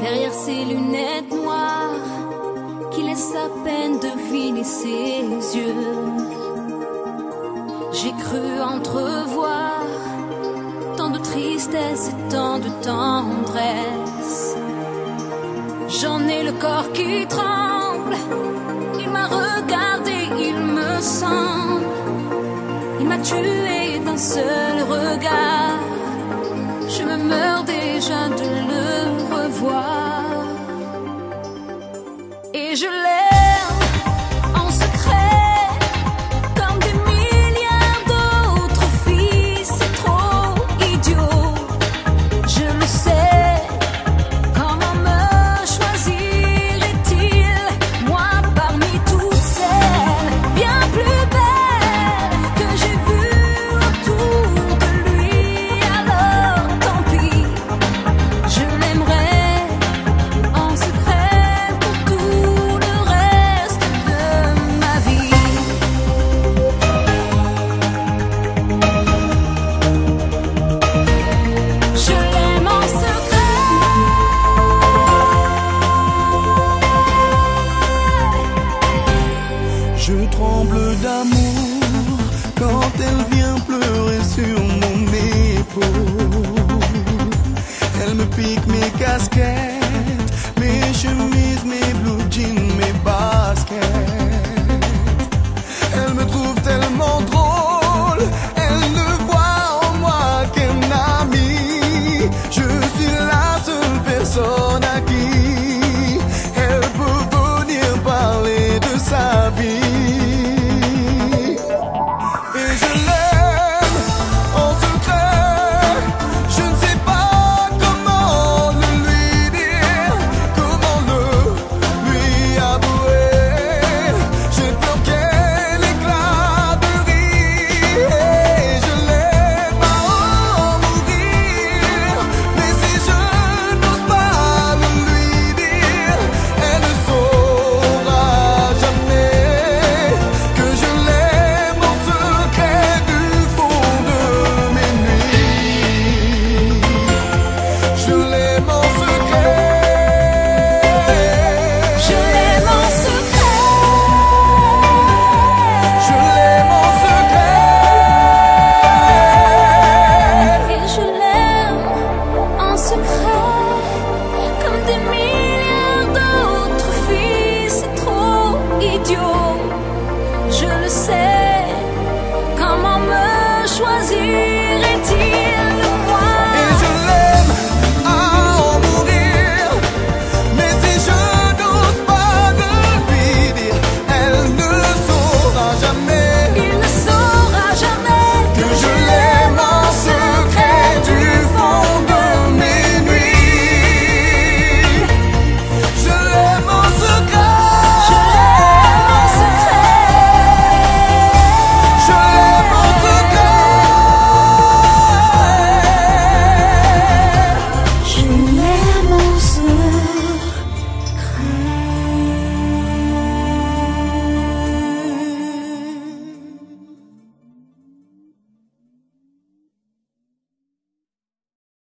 derrière ses lunettes noires qui laissent à peine deviner ses yeux. J'ai cru entrevoir tant de tristesse et tant de tendresse. J'en ai le corps qui tremble, il m'a regardé, il me semble, il m'a tué d'un seul regard. Je me meurs déjà de je tremble d'un